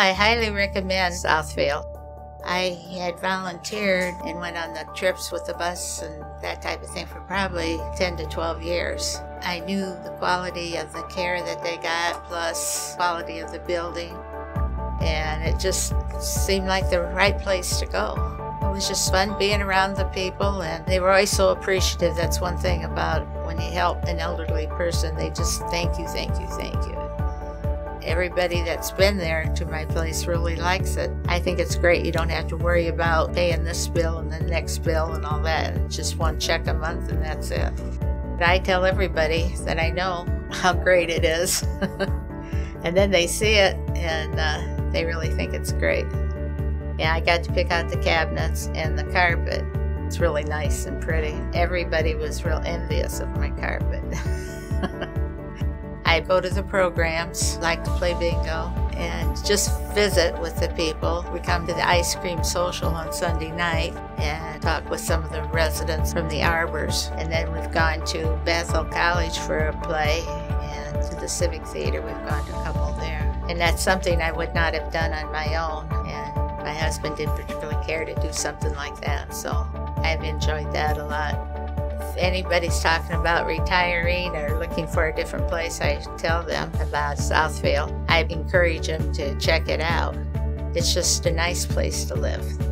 I highly recommend Southfield. I had volunteered and went on the trips with the bus and that type of thing for probably 10 to 12 years. I knew the quality of the care that they got, plus quality of the building, and it just seemed like the right place to go. It was just fun being around the people, and they were always so appreciative. That's one thing about when you help an elderly person, they just thank you, thank you, thank you. Everybody that's been there to my place really likes it. I think it's great. You don't have to worry about paying this bill and the next bill and all that. Just one check a month and that's it. I tell everybody that I know how great it is. and then they see it and uh, they really think it's great. Yeah, I got to pick out the cabinets and the carpet. It's really nice and pretty. Everybody was real envious of my carpet. I go to the programs, like to play bingo, and just visit with the people. We come to the ice cream social on Sunday night and talk with some of the residents from the arbors. And then we've gone to Bethel College for a play and to the Civic Theater. We've gone to a couple there. And that's something I would not have done on my own. And my husband didn't particularly care to do something like that. So I've enjoyed that a lot anybody's talking about retiring or looking for a different place, I tell them about Southfield. I encourage them to check it out. It's just a nice place to live.